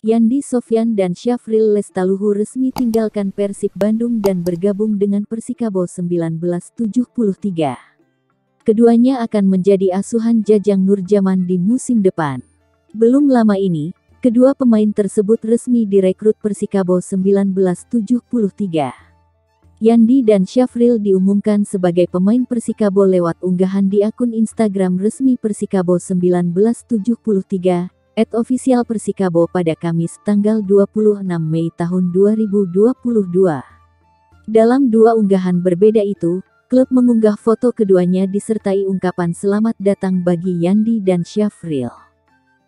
Yandi Sofyan dan Syafril Lestaluhu resmi tinggalkan Persib Bandung dan bergabung dengan Persikabo 1973. Keduanya akan menjadi asuhan Jajang Nurjaman di musim depan. Belum lama ini, kedua pemain tersebut resmi direkrut Persikabo 1973. Yandi dan Syafril diumumkan sebagai pemain Persikabo lewat unggahan di akun Instagram resmi Persikabo 1973 at official Persikabo pada Kamis tanggal 26 Mei tahun 2022. Dalam dua unggahan berbeda itu, klub mengunggah foto keduanya disertai ungkapan selamat datang bagi Yandi dan Syafril.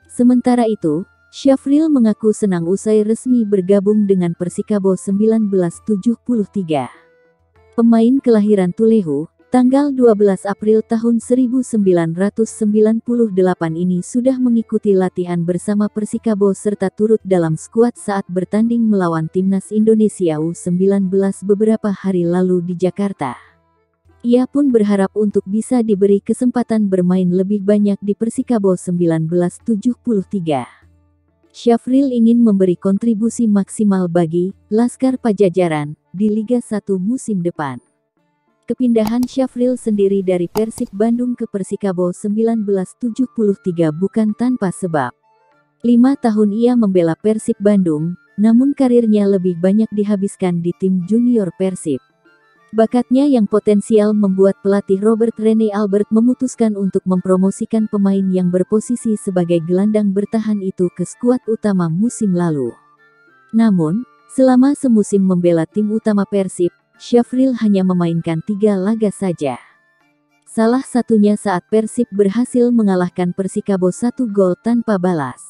Sementara itu, Syafril mengaku senang usai resmi bergabung dengan Persikabo 1973. Pemain kelahiran Tulehu, Tanggal 12 April tahun 1998 ini sudah mengikuti latihan bersama Persikabo serta turut dalam skuad saat bertanding melawan Timnas Indonesia U19 beberapa hari lalu di Jakarta. Ia pun berharap untuk bisa diberi kesempatan bermain lebih banyak di Persikabo 1973. Syafril ingin memberi kontribusi maksimal bagi Laskar Pajajaran di Liga 1 musim depan. Kepindahan Syafril sendiri dari Persib Bandung ke Persikabo 1973 bukan tanpa sebab. Lima tahun ia membela Persib Bandung, namun karirnya lebih banyak dihabiskan di tim junior Persib. Bakatnya yang potensial membuat pelatih Robert Rene Albert memutuskan untuk mempromosikan pemain yang berposisi sebagai gelandang bertahan itu ke skuad utama musim lalu. Namun, selama semusim membela tim utama Persib, Syafril hanya memainkan tiga laga saja. Salah satunya saat Persib berhasil mengalahkan Persikabo satu gol tanpa balas.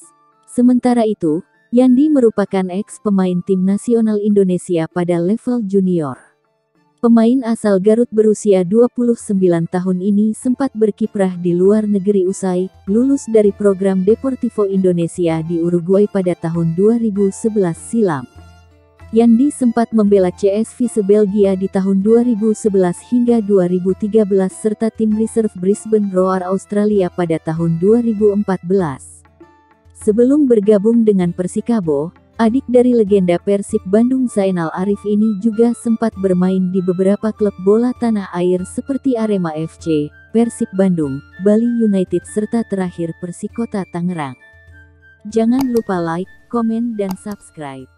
Sementara itu, Yandi merupakan ex-pemain tim nasional Indonesia pada level junior. Pemain asal Garut berusia 29 tahun ini sempat berkiprah di luar negeri usai lulus dari program Deportivo Indonesia di Uruguay pada tahun 2011 silam. Yandi sempat membela CSV Sebelgia di tahun 2011 hingga 2013 serta tim reserve Brisbane Roar Australia pada tahun 2014. Sebelum bergabung dengan Persikabo, adik dari legenda Persib Bandung Zainal Arif ini juga sempat bermain di beberapa klub bola tanah air seperti Arema FC, Persib Bandung, Bali United serta terakhir Persikota Tangerang. Jangan lupa like, komen dan subscribe.